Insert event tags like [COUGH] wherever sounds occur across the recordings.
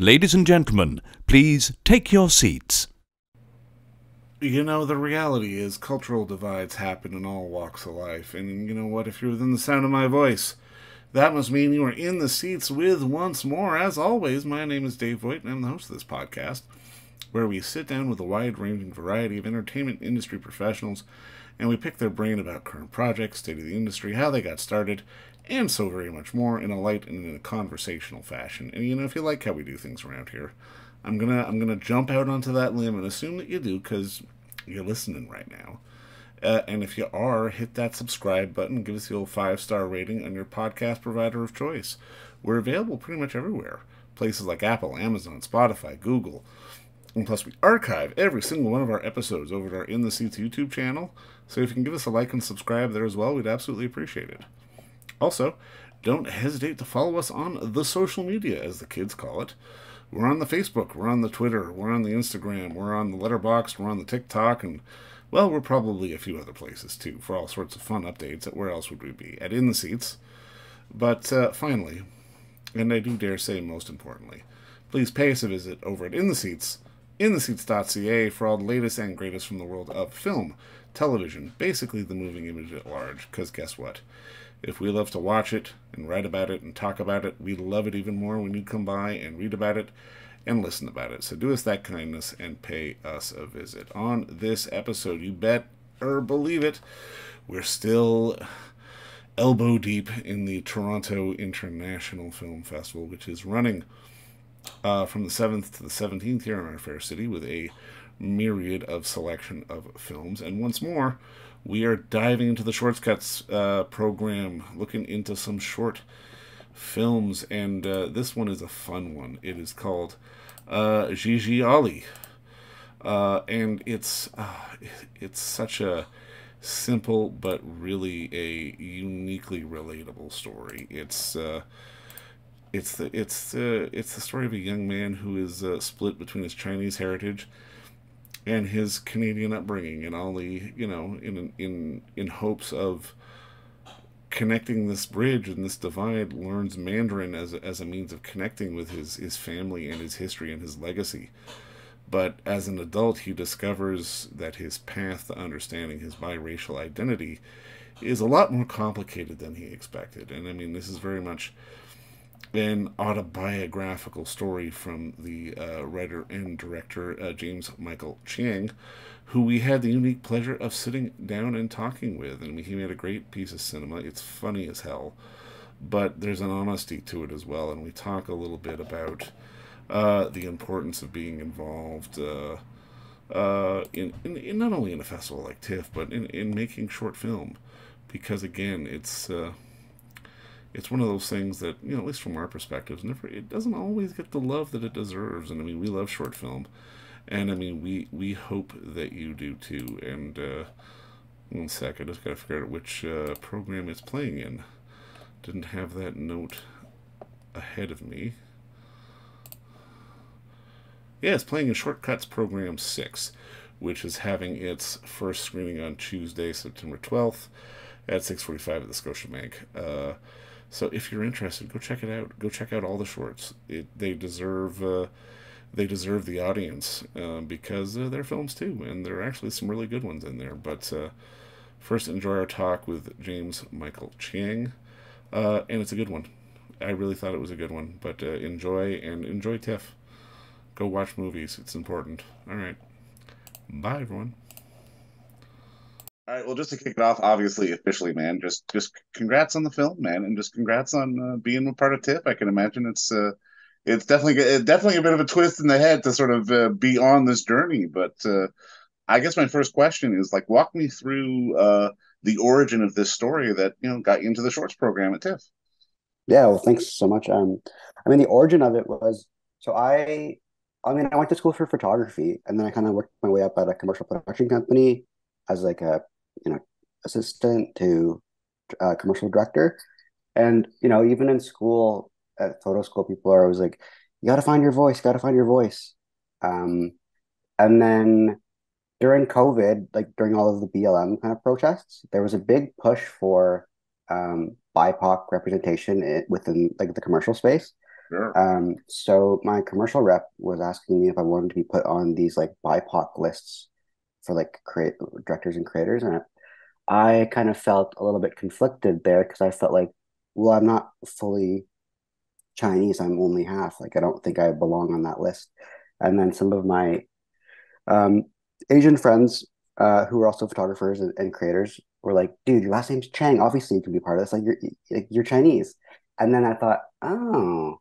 Ladies and gentlemen, please take your seats. You know, the reality is cultural divides happen in all walks of life. And you know what? If you're within the sound of my voice, that must mean you are in the seats with once more. As always, my name is Dave Voigt, and I'm the host of this podcast, where we sit down with a wide ranging variety of entertainment industry professionals and we pick their brain about current projects, state of the industry, how they got started, and so very much more in a light and in a conversational fashion. And you know, if you like how we do things around here, I'm gonna I'm gonna jump out onto that limb and assume that you do because you're listening right now. Uh, and if you are, hit that subscribe button, give us the old five star rating on your podcast provider of choice. We're available pretty much everywhere. Places like Apple, Amazon, Spotify, Google. And plus, we archive every single one of our episodes over at our In the Seats YouTube channel. So if you can give us a like and subscribe there as well, we'd absolutely appreciate it. Also, don't hesitate to follow us on the social media, as the kids call it. We're on the Facebook, we're on the Twitter, we're on the Instagram, we're on the Letterboxd, we're on the TikTok, and well, we're probably a few other places too for all sorts of fun updates. At where else would we be? At In the Seats. But uh, finally, and I do dare say most importantly, please pay us a visit over at In the Seats, intheseats.ca for all the latest and greatest from the world of film, television, basically the moving image at large. Because guess what? If we love to watch it and write about it and talk about it, we love it even more when you come by and read about it and listen about it. So do us that kindness and pay us a visit. On this episode, you bet or believe it, we're still elbow deep in the Toronto International Film Festival, which is running uh, from the 7th to the 17th here in our fair city with a myriad of selection of films. And once more, we are diving into the Short Cuts uh, program, looking into some short films, and uh, this one is a fun one. It is called uh, Xie Xie, Ollie, uh, and it's uh, it's such a simple but really a uniquely relatable story. It's uh, it's the it's the it's the story of a young man who is uh, split between his Chinese heritage and his Canadian upbringing, and Ollie you know in in in hopes of connecting this bridge and this divide, learns Mandarin as as a means of connecting with his his family and his history and his legacy. But as an adult, he discovers that his path to understanding his biracial identity is a lot more complicated than he expected. And I mean, this is very much an autobiographical story from the uh, writer and director uh, James Michael Chiang, who we had the unique pleasure of sitting down and talking with. And he made a great piece of cinema. It's funny as hell, but there's an honesty to it as well. And we talk a little bit about uh, the importance of being involved. Uh, uh, in, in, in, not only in a festival like TIFF, but in, in making short film, because again, it's uh, it's one of those things that you know, at least from our perspectives, never it doesn't always get the love that it deserves. And I mean, we love short film, and I mean, we we hope that you do too. And uh, one sec, I just gotta figure out which uh, program it's playing in. Didn't have that note ahead of me. Yeah, it's playing in Short Cuts Program 6, which is having its first screening on Tuesday, September 12th at 6.45 at the Scotiabank. Uh, so if you're interested, go check it out. Go check out all the shorts. It, they deserve uh, they deserve the audience uh, because uh, they're films too, and there are actually some really good ones in there. But uh, first, enjoy our talk with James Michael Chiang, uh, and it's a good one. I really thought it was a good one. But uh, enjoy and enjoy TIFF. Go watch movies. It's important. All right. Bye, everyone. All right. Well, just to kick it off, obviously, officially, man, just just congrats on the film, man, and just congrats on uh, being a part of TIFF. I can imagine it's uh, it's definitely definitely a bit of a twist in the head to sort of uh, be on this journey. But uh, I guess my first question is like, walk me through uh, the origin of this story that you know got you into the shorts program at TIFF. Yeah. Well, thanks so much. Um, I mean, the origin of it was so I. I mean, I went to school for photography, and then I kind of worked my way up at a commercial production company as like a you know assistant to uh, commercial director. And you know even in school at photo school people are always like you got to find your voice got to find your voice. Um, and then during covid like during all of the blm kind of protests there was a big push for um, bipoc representation within like the commercial space. Sure. Um, so my commercial rep was asking me if I wanted to be put on these like BIPOC lists for like create directors and creators, and I kind of felt a little bit conflicted there because I felt like, well, I'm not fully Chinese. I'm only half. Like I don't think I belong on that list. And then some of my um, Asian friends uh, who are also photographers and, and, creators were like, "Dude, your last name's Chiang. Obviously, you can be part of this. Like you're like, you're Chinese." And then I thought, "Oh,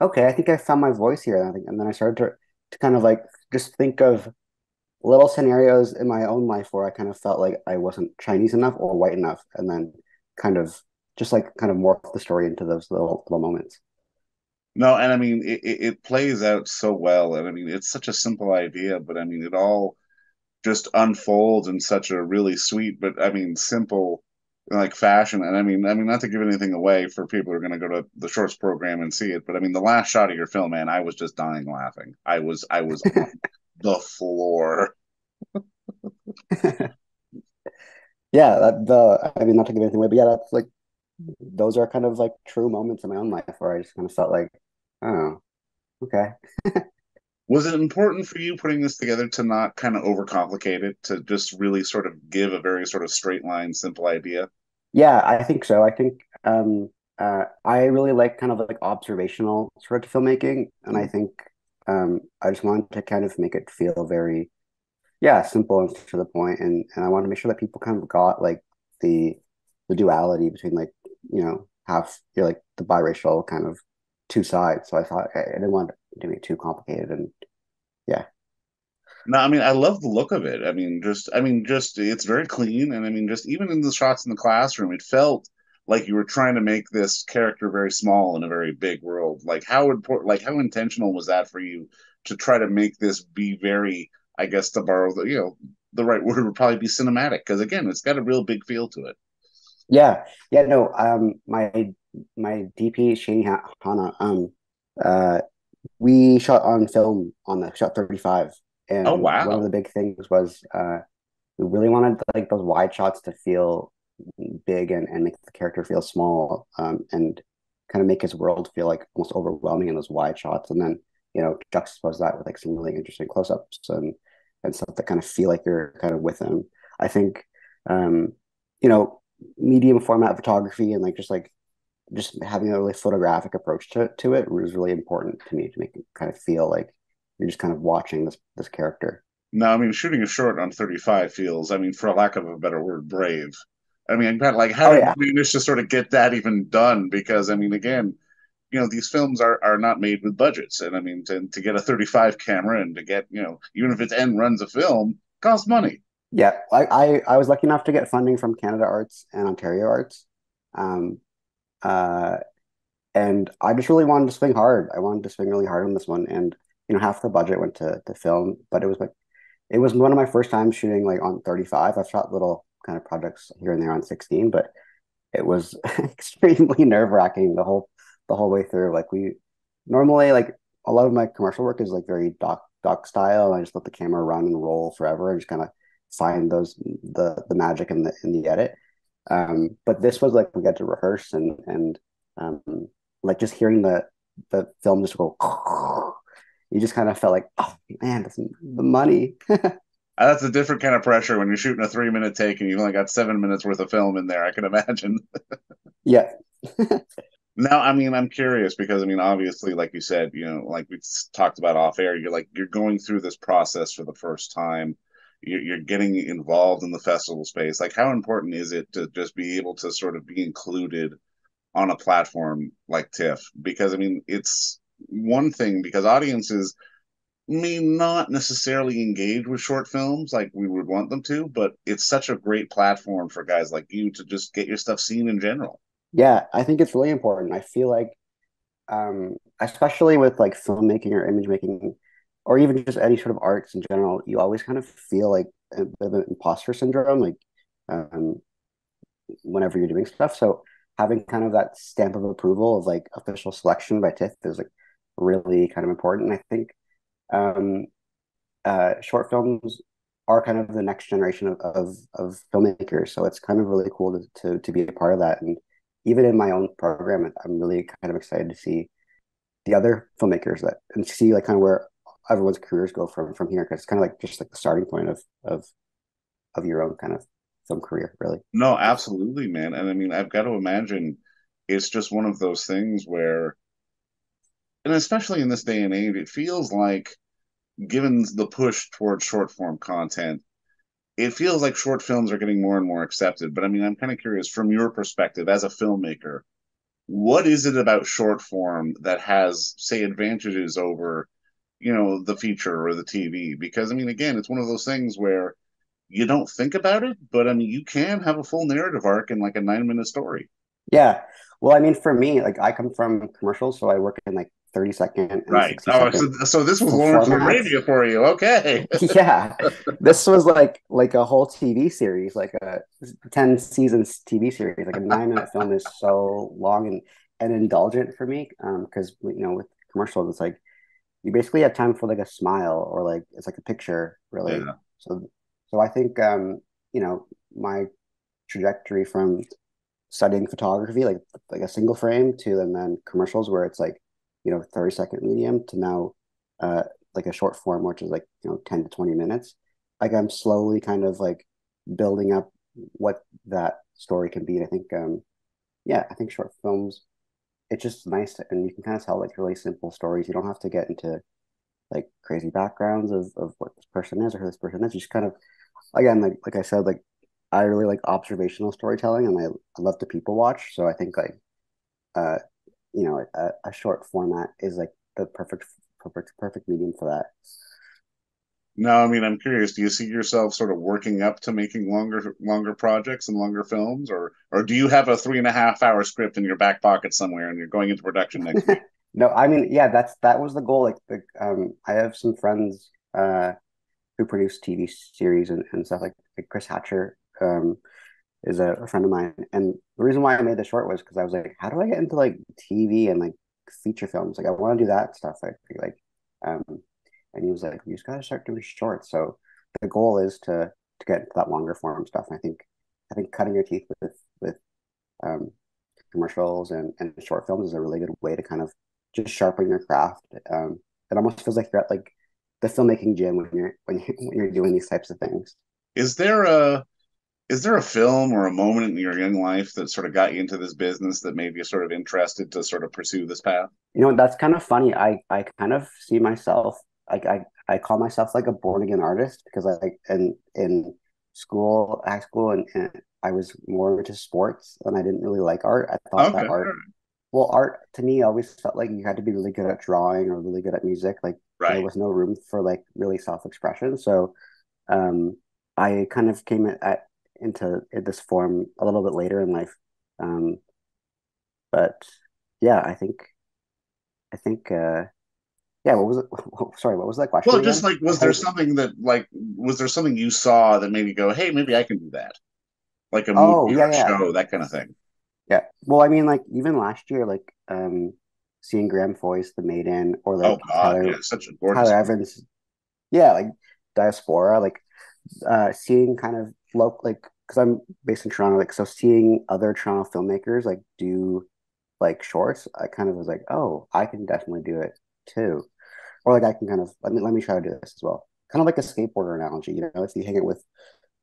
okay. I think I found my voice here." And, I think, and then I started to to kind of like just think of little scenarios in my own life where I kind of felt like I wasn't Chinese enough or white enough, and then kind of just like kind of morph the story into those little little moments. No, and I mean it, it plays out so well, and I mean it's such a simple idea, but I mean it all just unfolds in such a really sweet, but I mean simple like fashion. And I mean, I mean not to give anything away for people who are going to go to the shorts program and see it, but I mean the last shot of your film, man, I was just dying laughing. I was I was [LAUGHS] the floor. [LAUGHS] yeah, that, the I mean not to give anything away, but yeah, that's like those are kind of like true moments in my own life where I just kind of felt like, oh, okay. [LAUGHS] was it important for you putting this together to not kind of overcomplicate it, to just really sort of give a very sort of straight line, simple idea? Yeah, I think so. I think um, uh, I really like kind of like observational sort of filmmaking, and I mm-hmm. think um, I just wanted to kind of make it feel very, yeah, simple and to the point, and and I wanted to make sure that people kind of got like the the duality between like you know half you're like the biracial kind of two sides. So I thought okay, I didn't want to make it too complicated, and yeah. No, I mean I love the look of it. I mean, just I mean, just it's very clean, and I mean, just even in the shots in the classroom, it felt like you were trying to make this character very small in a very big world. Like how important, like how intentional was that for you to try to make this be very, I guess, to borrow the you know the right word would probably be cinematic because again, it's got a real big feel to it. Yeah, yeah, no. Um, my my DP Shani Hana. Um, uh, we shot on film on the shot thirty five, and oh wow, one of the big things was uh, we really wanted like those wide shots to feel big and, and make the character feel small, um, and kind of make his world feel like almost overwhelming in those wide shots, and then you know juxtapose that with like some really interesting close ups and and stuff that kind of feel like you're kind of with him. I think, um, you know, medium format photography and like just like just having a really photographic approach to, to it was really important to me to make it kind of feel like you're just kind of watching this this character. No, I mean shooting a short on 35 feels, I mean, for lack of a better word, brave. I mean, like how oh, did you manage to sort of get that even done? Because I mean, again, you know, these films are are not made with budgets, and I mean, to to get a 35 camera and to get, you know, even if it's end runs a film, costs money. Yeah, I, I, I was lucky enough to get funding from Canada Arts and Ontario Arts, um, uh, and I just really wanted to swing hard. I wanted to swing really hard on this one, and you know, half the budget went to to film, but it was like it was one of my first times shooting like on 35. I've shot little kind of projects here and there on 16, but it was [LAUGHS] extremely nerve wracking the whole the whole way through. Like we normally like a lot of my commercial work is like very doc doc style. I just let the camera run and roll forever and just kind of find those the the magic in the in the edit. Um, but this was like we got to rehearse and and um, like just hearing the the film just go, [LAUGHS] you just kind of felt like, oh man, the money. [LAUGHS] Uh, that's a different kind of pressure when you're shooting a three minute take and you've only got seven minutes worth of film in there. I can imagine. [LAUGHS] yeah. [LAUGHS] now, I mean, I'm curious because I mean, obviously, like you said, you know, like we talked about off air, you're like you're going through this process for the first time you're getting involved in the festival space like how important is it to just be able to sort of be included on a platform like tiff because i mean it's one thing because audiences may not necessarily engage with short films like we would want them to but it's such a great platform for guys like you to just get your stuff seen in general yeah i think it's really important i feel like um especially with like filmmaking or image making or even just any sort of arts in general, you always kind of feel like a bit of an imposter syndrome, like um, whenever you're doing stuff. So having kind of that stamp of approval of like official selection by TIFF is like really kind of important. I think um, uh, short films are kind of the next generation of, of, of filmmakers. So it's kind of really cool to, to, to be a part of that. And even in my own program, I'm really kind of excited to see the other filmmakers that and see like kind of where everyone's careers go from from here because it's kind of like just like the starting point of of of your own kind of film career, really. No, absolutely, man. And I mean, I've got to imagine it's just one of those things where, and especially in this day and age, it feels like, given the push towards short form content, it feels like short films are getting more and more accepted. But I mean, I'm kind of curious from your perspective as a filmmaker, what is it about short form that has, say, advantages over, you know, the feature or the TV? Because I mean, again, it's one of those things where you don't think about it, but I mean, you can have a full narrative arc in like a nine minute story. Yeah. Well, I mean, for me, like I come from commercials, so I work in like 30 second. right. Oh, so, so this was Lawrence Arabia for you. Okay. [LAUGHS] yeah. This was like like a whole TV series, like a 10 seasons TV series. Like a nine minute film is so long and, and indulgent for me. Um, because you know, with commercials, it's like you basically have time for like a smile or like it's like a picture, really. Yeah. So so I think um, you know my trajectory from studying photography, like like a single frame, to and then commercials where it's like you know thirty second medium to now uh, like a short form, which is like you know ten to twenty minutes. Like I'm slowly kind of like building up what that story can be. And I think um, yeah, I think short films it's just nice to, and you can kind of tell like really simple stories. You don't have to get into like crazy backgrounds of, of what this person is or who this person is. You just kind of again, like like I said, like I really like observational storytelling, and I, I love to people watch. So I think like, uh, you know, a, a short format is like the perfect perfect perfect medium for that. No, I mean, I'm curious. Do you see yourself sort of working up to making longer, longer projects and longer films, or, or do you have a three and a half hour script in your back pocket somewhere and you're going into production next week? [LAUGHS] no, I mean, yeah, that's that was the goal. Like, the, um, I have some friends uh, who produce TV series and, and stuff like, like Chris Hatcher um, is a, a, friend of mine. And the reason why I made the short was because I was like, how do I get into like TV and like feature films? Like I want to do that stuff. Like like um, and he was like, you just gotta start doing shorts. So the goal is to to get into that longer form stuff. And I think I think cutting your teeth with with um, commercials and, and short films is a really good way to kind of just sharpen your craft. Um, it almost feels like you're at like the filmmaking gym when you're when you when you're doing these types of things. Is there a is there a film or a moment in your young life that sort of got you into this business that made you sort of interested to sort of pursue this path? You know, that's kind of funny. I I kind of see myself like I I call myself like a born again artist because I like in in school, high school, and, and I was more into sports and I didn't really like art. I thought okay. that art, well, art to me always felt like you had to be really good at drawing or really good at music. Like Right. There was no room for like really self expression. So um, I kind of came at, at, into this form a little bit later in life. Um, but yeah, I think, I think, uh, yeah, what was it? [LAUGHS] Sorry, what was that question? Well, again? just like, was there something that, like, was there something you saw that made you go, hey, maybe I can do that? Like a oh, movie yeah, or yeah. show, that kind of thing. Yeah. Well, I mean, like, even last year, like, um, seeing Graham Foy's, The Maiden, or like oh, God, Tyler, yeah, such a gorgeous Tyler Evans. Yeah, like Diaspora, like uh, seeing kind of like because I'm based in Toronto, like so seeing other Toronto filmmakers like do like shorts, I kind of was like, oh, I can definitely do it too, or like I can kind of let me let me try to do this as well. Kind of like a skateboarder analogy, you know, if you hang it with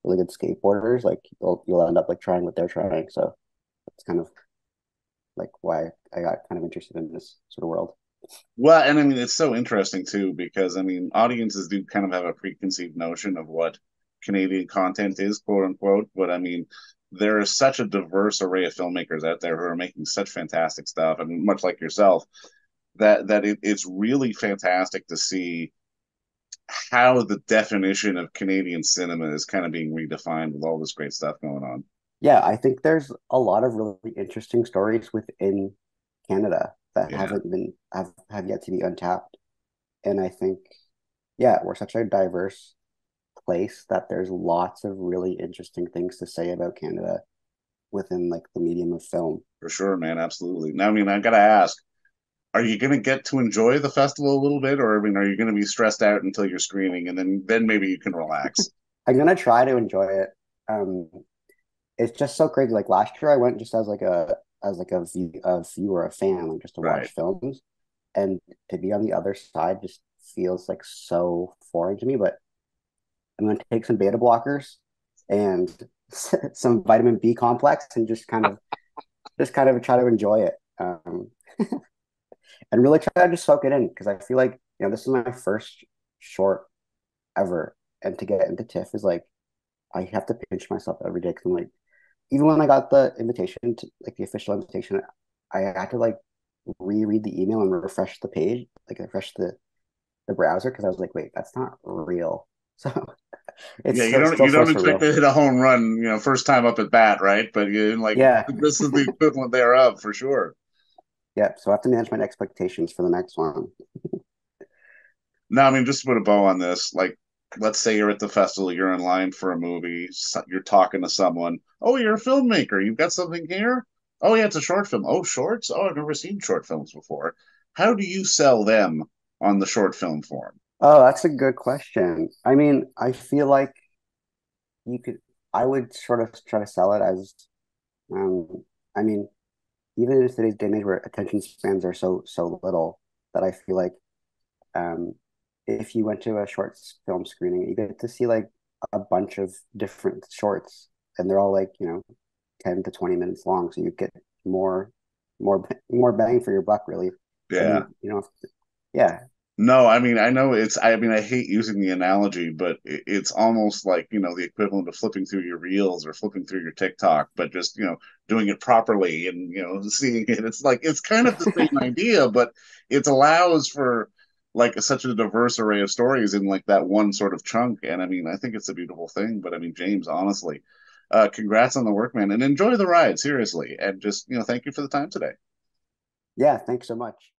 really good skateboarders, like you'll you'll end up like trying what they're trying. So it's kind of like why I got kind of interested in this sort of world. Well, and I mean, it's so interesting too because I mean, audiences do kind of have a preconceived notion of what Canadian content is, quote unquote. But I mean, there is such a diverse array of filmmakers out there who are making such fantastic stuff, and much like yourself, that that it, it's really fantastic to see how the definition of Canadian cinema is kind of being redefined with all this great stuff going on yeah, I think there's a lot of really interesting stories within Canada that yeah. haven't been have, have yet to be untapped. And I think, yeah, we're such a diverse place that there's lots of really interesting things to say about Canada within like the medium of film. For sure, man, absolutely. Now, I mean, I gotta ask, are you gonna get to enjoy the festival a little bit, or I mean, are you gonna be stressed out until you're screening, and then then maybe you can relax? [LAUGHS] I'm gonna try to enjoy it. Um, it's just so crazy. Like last year, I went just as like a as like a, view, a viewer, a fan, like just to right. watch films. and to be on the other side just feels like so foreign to me. But I'm gonna take some beta blockers and [LAUGHS] some vitamin B complex and just kind of [LAUGHS] just kind of try to enjoy it. Um, [LAUGHS] and really try to just soak it in because I feel like you know this is my first short ever, and to get into TIFF is like I have to pinch myself every day because I'm like, even when I got the invitation to like the official invitation, I had to like reread the email and refresh the page, like refresh the the browser because I was like, wait, that's not real. So [LAUGHS] yeah, you don't you don't expect to hit a home run, you know, first time up at bat, right? But you like, yeah, [LAUGHS] this is the equivalent thereof for sure. Yeah, so I have to manage my expectations for the next one. [LAUGHS] no, I mean, just to put a bow on this, like, let's say you're at the festival, you're in line for a movie, you're talking to someone. Oh, you're a filmmaker. You've got something here. Oh, yeah, it's a short film. Oh, shorts. Oh, I've never seen short films before. How do you sell them on the short film form? Oh, that's a good question. I mean, I feel like you could, I would sort of try to sell it as, um, I mean, even in today's day and age where attention spans are so so little, that I feel like, um, if you went to a short film screening, you get to see like a bunch of different shorts, and they're all like you know, ten to twenty minutes long, so you get more, more, more bang for your buck, really. Yeah. And, you know, yeah, no, I mean, I know it's, I mean, I hate using the analogy, but it's almost like, you know, the equivalent of flipping through your reels or flipping through your TikTok, but just, you know, doing it properly and, you know, [LAUGHS] seeing it. It's like, it's kind of the same [LAUGHS] idea, but it allows for like such a diverse array of stories in like that one sort of chunk. And I mean, I think it's a beautiful thing, but I mean, James, honestly, uh, congrats on the work, man, and enjoy the ride, seriously. And just, you know, thank you for the time today. Yeah, thanks so much.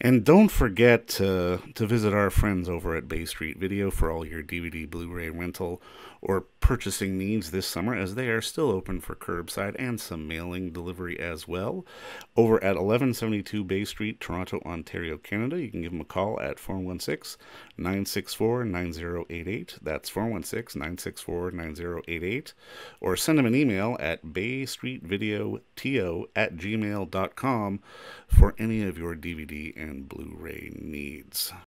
And don't forget to, to visit our friends over at Bay Street Video for all your DVD, Blu ray rental, or purchasing needs this summer, as they are still open for curbside and some mailing delivery as well. Over at 1172 Bay Street, Toronto, Ontario, Canada, you can give them a call at 416 964 9088. That's 416 964 9088. Or send them an email at baystreetvideoto at gmail.com for any of your DVD and Blu ray needs.